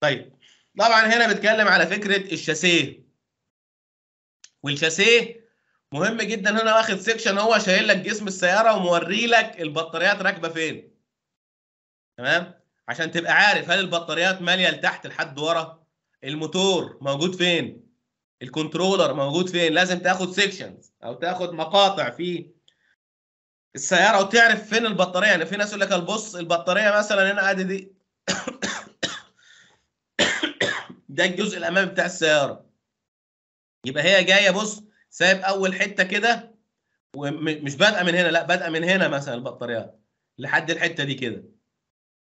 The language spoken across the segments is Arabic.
طيب طبعا هنا بتكلم على فكرة الشاسيه. والشاسيه مهم جدا هنا واخد section هو شايل لك جسم السيارة وموري لك البطاريات راكبة فين. تمام؟ عشان تبقى عارف هل البطاريات مالية لتحت لحد ورا. الموتور موجود فين؟ ال controller موجود فين؟ لازم تاخد sections أو تاخد مقاطع في السيارة وتعرف فين البطارية. يعني في ناس يقول لك بص البطارية مثلا هنا ادي دي. ده الجزء الأمامي بتاع السيارة. يبقى هي جاية بص سايب أول حتة كده ومش بادئة من هنا لا بادئة من هنا مثلا البطاريات لحد الحتة دي كده.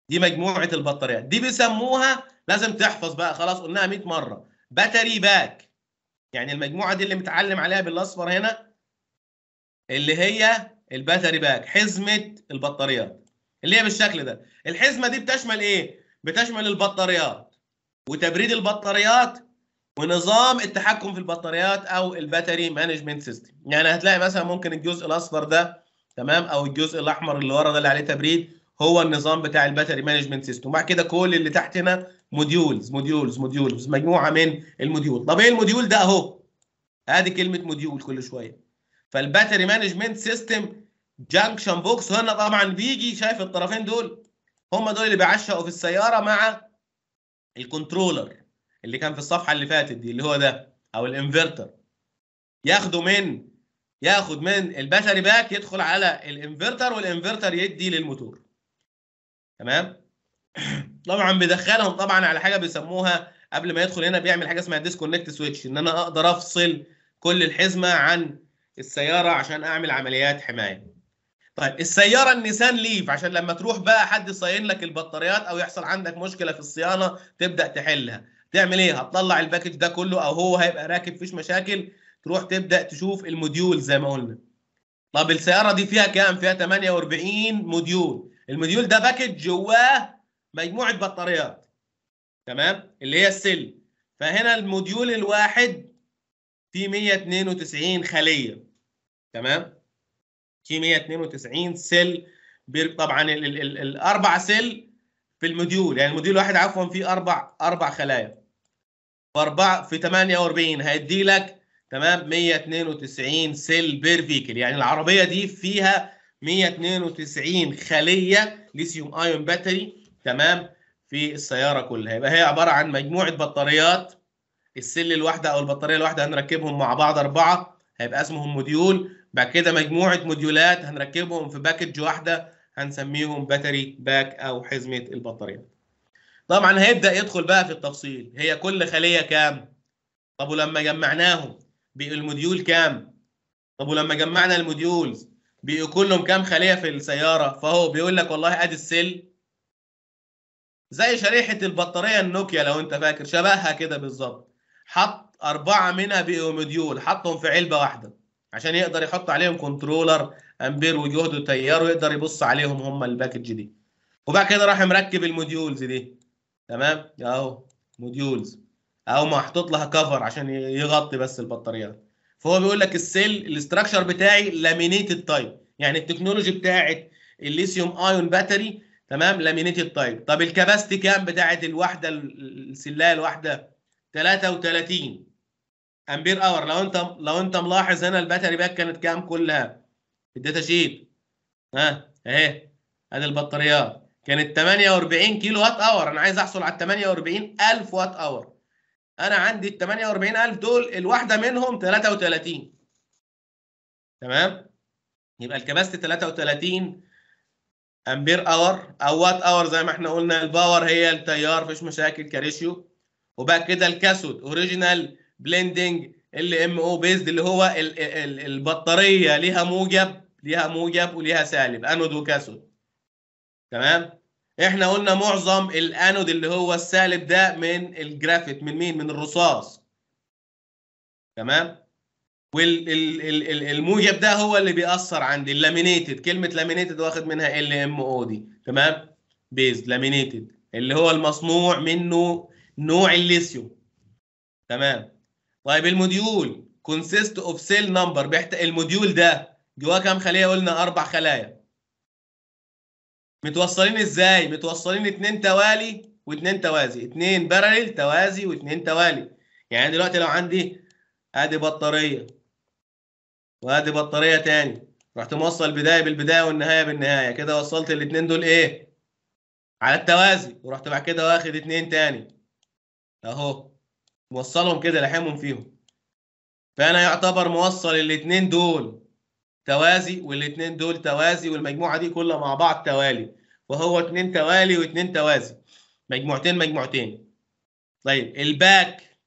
دي مجموعة البطاريات. دي بيسموها لازم تحفظ بقى خلاص قلناها 100 مرة. battery pack يعني المجموعة دي اللي متعلم عليها بالأصفر هنا اللي هي ال battery pack حزمة البطاريات اللي هي بالشكل ده. الحزمة دي بتشمل إيه؟ بتشمل البطاريات. وتبريد البطاريات ونظام التحكم في البطاريات أو ال battery management system يعني هتلاقي مثلا ممكن الجزء الأصفر ده تمام؟ أو الجزء الأحمر اللي ورا ده اللي عليه تبريد هو النظام بتاع ال battery management system وبعد كده كل اللي تحت هنا modules modules modules مجموعة من ال module. طب إيه ال module ده أهو؟ آدي كلمة module كل شوية. فال battery management system junction box هنا طبعا بيجي شايف الطرفين دول؟ هم دول اللي بيعشقوا في السيارة مع ال controller اللي كان في الصفحة اللي فاتت دي اللي هو ده أو الإنفرتر. ياخدوا من ياخد من ال battery pack يدخل على ال inverter وال inverter يدي للموتور. تمام؟ طبعا بيدخلهم طبعا على حاجة بيسموها قبل ما يدخل هنا بيعمل حاجة اسمها disconnect switch إن أنا أقدر أفصل كل الحزمة عن السيارة عشان أعمل عمليات حماية. طيب السيارة النيسان ليف عشان لما تروح بقى حد يصين لك البطاريات أو يحصل عندك مشكلة في الصيانة تبدأ تحلها. تعمل إيه؟ هتطلع ال package ده كله أو هو هيبقى راكب فيش مشاكل. تروح تبدأ تشوف ال module زي ما قلنا. طب السيارة دي فيها كام؟ فيها 48 module. ال module ده package جواه مجموعة بطاريات. تمام؟ اللي هي ال cell فهنا ال module الواحد فيه 192 خلية. تمام؟ في 192 cell طبعا ال ال ال الأربع cell في ال module. يعني ال module الواحد عفوا فيه أربع أربع خلايا. واربع في 48 هيدي لك تمام 192 cell per vehicle. يعني العربية دي فيها 192 خلية lithium ion battery تمام في السيارة كلها. يبقى هي عبارة عن مجموعة بطاريات. ال cell الواحدة أو البطارية الواحدة هنركبهم مع بعض أربعة. هيبقى اسمهم module. بعد كده مجموعة موديولات هنركبهم في package واحدة هنسميهم battery pack أو حزمة البطاريات. طبعا هيبدأ يدخل بقى في التفصيل هي كل خلية كام؟ طب ولما جمعناهم بقى ال module كام؟ طب ولما جمعنا ال modules بقوا كلهم كام خلية في السيارة؟ فهو بيقول لك والله أدي ال cell زي شريحة البطارية النوكيا لو أنت فاكر شبهها كده بالظبط. حط أربعة منها بقوا module حطهم في علبة واحدة. عشان يقدر يحط عليهم controller أمبير وجهد وتيار ويقدر يبص عليهم هم ال package دي. وبعد كده راح مركب ال modules دي. تمام؟ أهو modules. أو محطوط لها cover عشان يغطي بس البطاريات فهو بيقول لك ال cell ال structure بتاعي laminated type يعني ال technology بتاعت ال lithium ion battery تمام؟ laminated type طب ال capacity كام بتاعت الواحدة ال cellاية الواحدة؟ 33 ampere hour لو انت لو انت ملاحظ هنا ال battery pack كانت كام كلها؟ في ال data sheet. ها اهي. ادي البطاريات. كانت 48 kilowatt hour أنا عايز احصل على 48000 watt hour أنا عندي ال 48000 دول الواحدة منهم 33 تمام؟ يبقى الكباستي 33 امبير اور أو وات اور زي ما إحنا قلنا الباور هي التيار مفيش مشاكل كريشيو وبقى كده الكاثود اوريجينال بليندنج ال ام أو بيزد اللي هو ال ال البطارية ليها موجب ليها موجب وليها سالب انود وكاثود تمام؟ إحنا قلنا معظم الانود اللي هو السالب ده من الجرافيت من مين؟ من الرصاص. تمام؟ والموجب ده هو اللي بيأثر عندي ال laminated كلمة laminated واخد منها ال ام أو دي. تمام؟ base laminated اللي هو المصنوع منه نوع الليثيوم. تمام؟ طيب ال module consist of cell number ال module ده جواه كام خلية؟ قلنا أربع خلايا. متوصلين إزاي؟ متوصلين اتنين توالي واثنين توازي. اثنين parallel توازي واثنين توالي. يعني دلوقتي لو عندي آدي بطارية وآدي بطارية تاني. رحت موصل البدايه بالبداية والنهاية بالنهاية. كده وصلت الاثنين دول إيه؟ على التوازي. ورحت بعد كده واخد اثنين تاني. أهو. موصلهم كده لحمهم فيهم. فأنا يعتبر موصل الاثنين دول توازي والاثنين دول توازي والمجموعة دي كلها مع بعض توالي. وهو اثنين توالي واثنين توازي. مجموعتين مجموعتين. طيب ال pack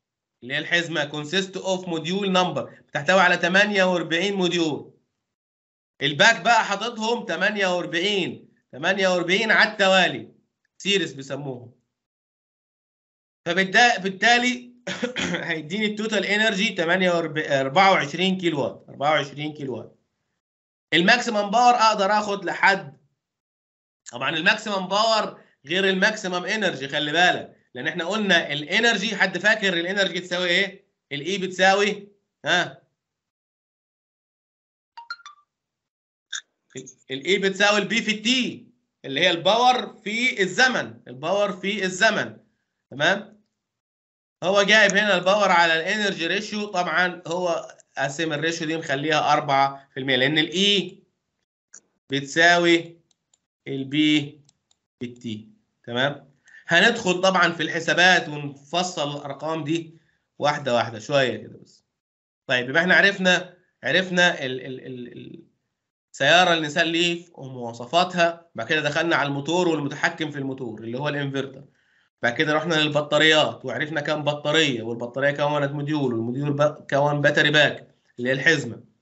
اللي هي الحزمة consist of module number بتحتوي على 48 module ال pack بقى حاططهم 48 48 على التوالي. series بيسموهم. فبالتالي هيديني ال total energy 24 كيلو وات 24 كيلو وات ال maximum power أقدر آخد لحد. طبعا ال maximum power غير ال maximum energy خلي بالك. لأن إحنا قلنا ال energy حد فاكر ال energy تساوي إيه؟ ال E بتساوي؟ ها؟ ال E بتساوي ال P في ال T اللي هي ال power في الزمن. ال power في الزمن. تمام؟ هو جايب هنا ال power على ال energy ratio طبعا هو قاسم ال ratio دي مخليها 4% لأن ال E بتساوي ال P بال T تمام؟ هندخل طبعا في الحسابات ونفصل الأرقام دي واحدة واحدة شوية كده بس. طيب يبقى إحنا عرفنا عرفنا ال ال ال السيارة النيسان ليف ومواصفاتها بعد كده دخلنا على الموتور والمتحكم في الموتور اللي هو الإنفرتر. بعد كده رحنا للبطاريات وعرفنا كام بطارية والبطارية كونت module وال module كون battery pack اللي هي الحزمه